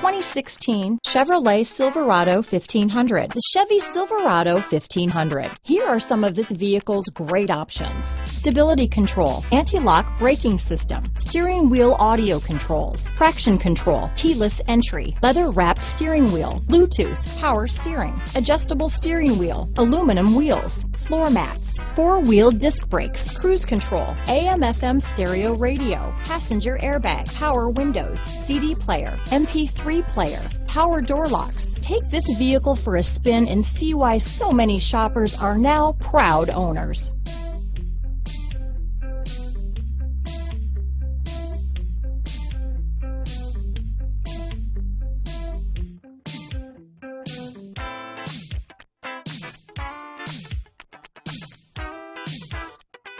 2016 Chevrolet Silverado 1500. The Chevy Silverado 1500. Here are some of this vehicle's great options. Stability control, anti-lock braking system, steering wheel audio controls, traction control, keyless entry, leather wrapped steering wheel, Bluetooth, power steering, adjustable steering wheel, aluminum wheels, floor mats, four-wheel disc brakes, cruise control, AM FM stereo radio, passenger airbag, power windows, CD player, MP3 player, power door locks. Take this vehicle for a spin and see why so many shoppers are now proud owners.